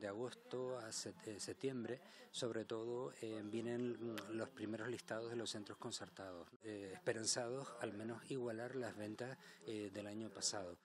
De agosto a eh, septiembre, sobre todo, eh, vienen los primeros listados de los centros concertados, eh, esperanzados al menos igualar las ventas eh, del año pasado.